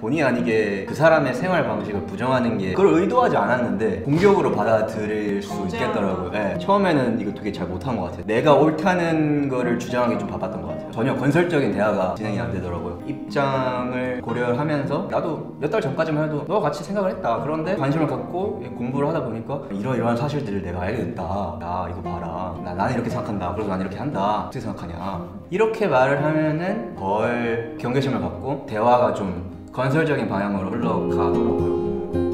본의 아니게 그 사람의 생활 방식을 부정하는 게 그걸 의도하지 않았는데 공격으로 받아들일 수 있겠더라고요. 예. 처음에는 이거 되게 잘 못한 것 같아요. 내가 옳다는 거를 주장하기 좀 바빴던 것 같아요. 전혀 건설적인 대화가 진행이 안 되더라고요. 입장을 고려하면서 나도 몇 달 전까지만 해도 너와 같이 생각을 했다. 그런데 관심을 갖고 공부를 하다 보니까 이러이러한 사실들을 내가 알게 됐다. 야 이거 봐라. 나, 나는 이렇게 생각한다. 그래서 난 이렇게 한다. 어떻게 생각하냐. 이렇게 말을 하면은 덜 경계심을 갖고 대화가 좀 건설적인 방향으로 흘러가더라고요.